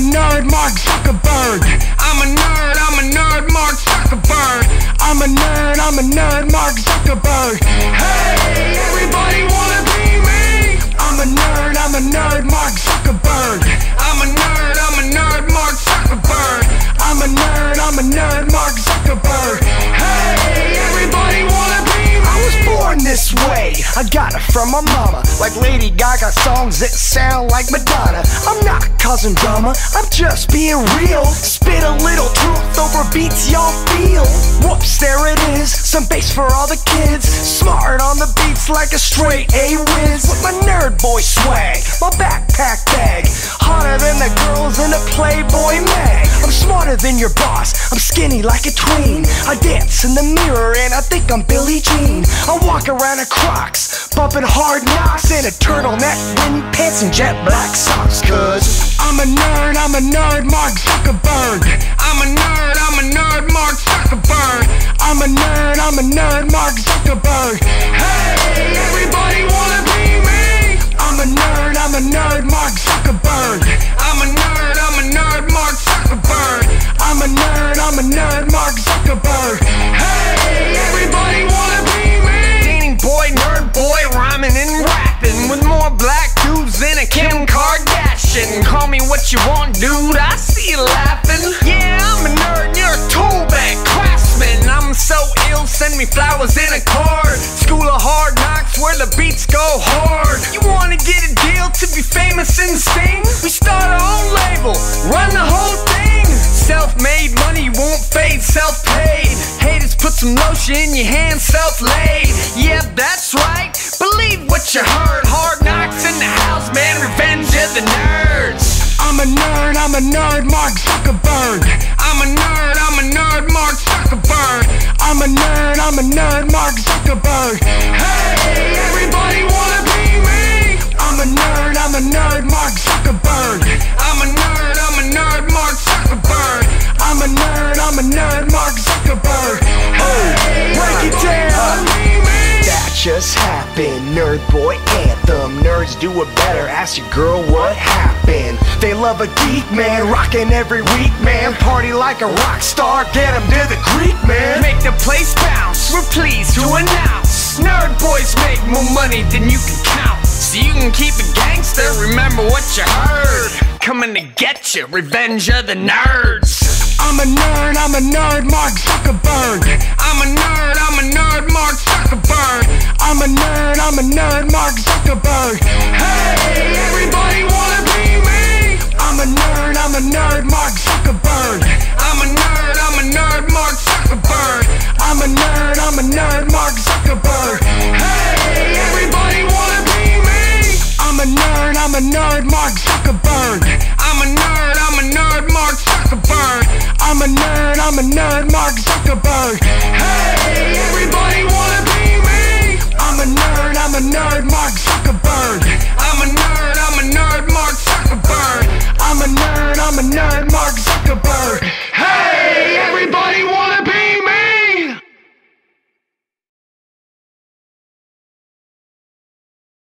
nerd, Mark Zuckerberg. I'm a nerd, I'm a nerd, Mark Zuckerberg. I'm a nerd, I'm a nerd, Mark Zuckerberg. Hey, this way. I got it from my mama. Like Lady Gaga songs that sound like Madonna. I'm not causing drama, I'm just being real. Spit a little truth over beats y'all feel. Whoops, there it is. Some bass for all the kids. Smart on the beats like a straight A whiz. With my nerd boy swag, my backpack bag. Hotter than the girls in a Playboy mag. I'm smarter than your boss, I'm skinny like a tween. I dance in the mirror and I think I'm Billie Jean. I walk around in Crocs, bumping HardNox in a turtleneck, wind pants, and jet black socks. Cause I'm a nerd, I'm a nerd, Mark Zuckerberg. I'm a nerd, I'm a nerd, Mark Zuckerberg. I'm a nerd, I'm a nerd, Mark Zuckerberg. Hey, everybody wanna be me? I'm a nerd, I'm a nerd, Mark Zuckerberg. Kardashian. Call me what you want, dude. I see you laughing. Yeah, I'm a nerd. You're a tool bag craftsman. I'm so ill. Send me flowers in a card. School of hard knocks where the beats go hard. You wanna get a deal to be famous and sing? We start our own label, run the whole thing. Self-made money won't fade, self-paid. Haters put some lotion in your hand, self-laid. Yeah, that's right. Believe what you heard. HardNox in the house, man. Revenge of the nerds. I'm a nerd, I'm a nerd, Mark Zuckerberg. I'm a nerd, I'm a nerd, Mark Zuckerberg. I'm a nerd, I'm a nerd, Mark Zuckerberg. Hey, everybody wanna be me? I'm a nerd, I'm a nerd, Mark Zuckerberg. I'm a nerd, I'm a nerd, Mark Zuckerberg. I'm a nerd, I'm a nerd, Mark Zuckerberg. Hey, break it down. wanna be me? that just happened. Nerd boy Nerds do it better. Ask your girl what happened. They love a geek man, rocking every week, man. Party like a rock star. Get 'em to the Greek, man. Make the place bounce. We're pleased to announce. Nerd boys make more money than you can count. So you can keep it gangster. Remember what you heard. Coming to get you. Revenge of the nerds. I'm a nerd, I'm a nerd, Mark Zuckerberg. I'm a nerd, Mark Zuckerberg. I'm a nerd, I'm a nerd, Mark Zuckerberg. I'm a nerd, I'm a nerd, Mark Zuckerberg. Hey, everybody wanna be me? I'm a nerd, I'm a nerd, Mark Zuckerberg.